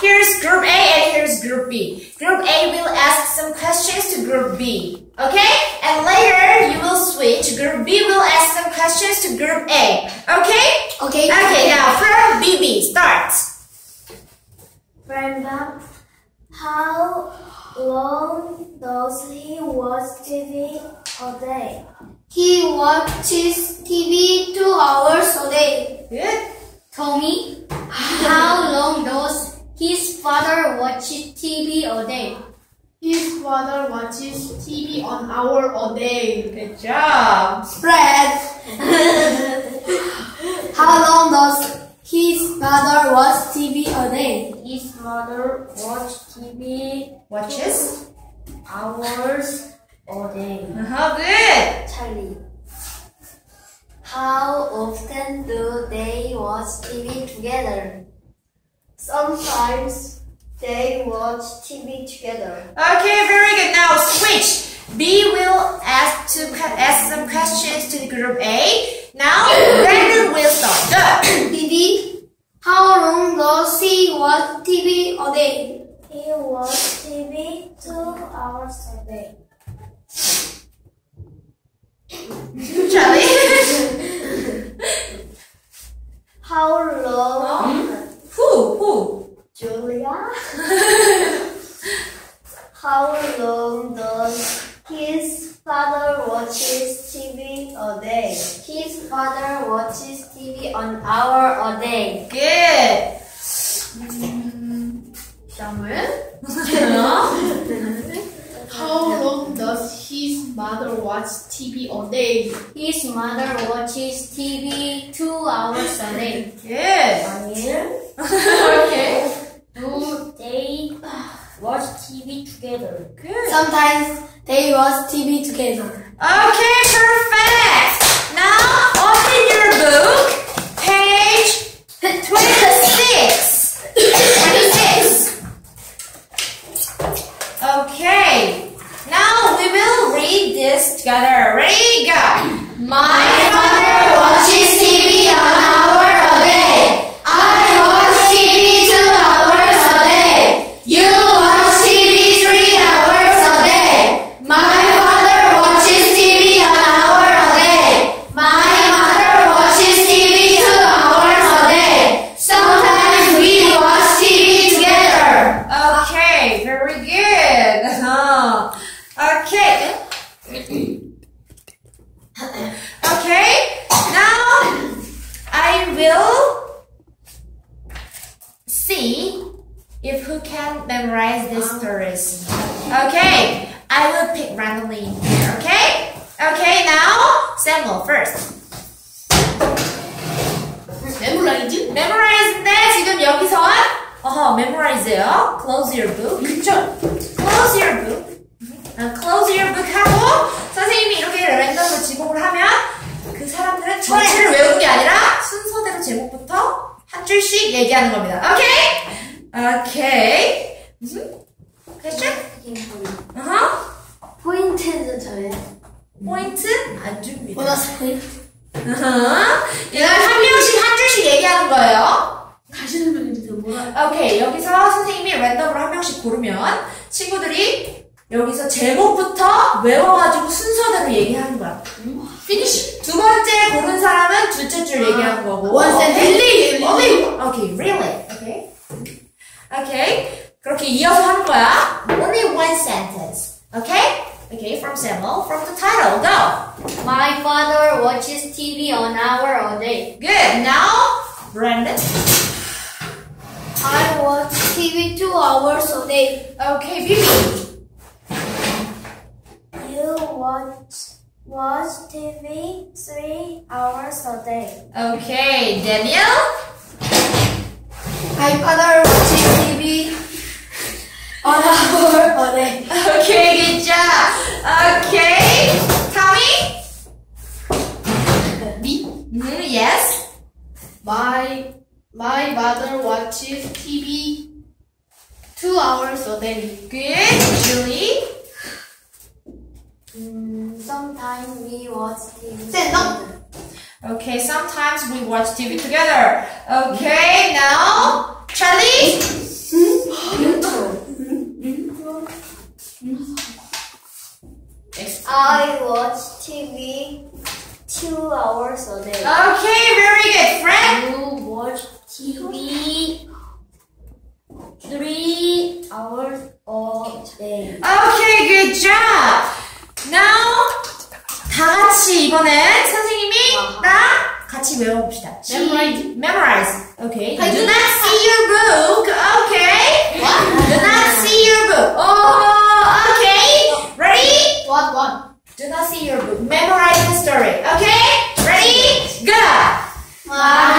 here's group A and here's group B. Group A will ask some questions to group B. Okay? And later you will switch. Group B will ask some questions to group A. Okay? Okay. Okay, now from BB, start. Brenda, how long does he watch TV a day? He watches TV two hours a day. Good. Tommy, how long does his father watch TV all day? His father watches TV on hour all day. Good job. Fred, how long does his father watch TV a day? His mother watch TV Watches. hours they watch TV together. Okay, very good. Now switch. B will ask to ask some questions to the group A. Now Brandon will start. Go. Bibi, how long does he watch TV a day? He watch TV two hours a day. Charlie. How long? who? Who? Julia? How long does his father watches TV a day? His father watches TV an hour a day. Good. Samuel, Uh-huh. how long does his mother watch TV a day? His mother watches TV two hours a day. Good. Daniel? okay. Do they watch TV together? Good. Sometimes they watch TV together. Okay, perfect. Now open your book, okay. Okay, now I will see if who can memorize these stories. Okay, I will pick randomly here, okay? Okay, now Samuel first. 메모라이즈? Memorize인데 지금 여기서 어허, memorize요. Close your book. Close your book. 아, close your book 이렇게 랜덤으로 지목을 하면 그 사람들은 전체를 외우는 게 아니라 순서대로 제목부터 한 줄씩 얘기하는 겁니다. 오케이? 오케이. 무슨? question? 어허. 포인트는 저예요. 포인트 안 줍니다. 보너스 포인트. 이건 한 명씩 한 줄씩 얘기하는 거예요. 다시 설명해주세요. 뭐라? 오케이 여기서 선생님이 랜덤으로 한 명씩 고르면 친구들이 여기서 제목부터 외워가지고 순서 대로 얘기하는 거야. 피니시. 두 번째 고른 사람은 둘째 줄 얘기하는 거고. 원 센텐스. 릴리. 오케이. 오케이. Really. 오케이. 오케이. 그렇게 이어서 하는 거야. Only one sentence. Okay? Okay. From Samuel. From the title. Go. My father watches TV an hour a day. Good. Now, Brandon. I watch TV two hours a day. Okay, Bibi. You watch watch TV three hours a day. Okay, Daniel. My father watches TV an hour a day. Okay, good job. Okay, Tommy. Me? Mm, yes. My my mother watches TV two hours a day. Good. Julie. Sometimes we watch TV. together. Okay, sometimes we watch TV together. Okay, now Charlie. I watch TV two hours a day. Okay, very good, friend. You watch TV three hours a day. Okay, good job. Now 다 같이 이번에 선생님이 나 같이 외워봅시다. Memorize. Memorize. Okay. I do not see your book. Okay. What? Do not see your book. Oh. Okay. Ready? What? What? Do not see your book. Memorize the story. Okay. Ready? Go. Wow.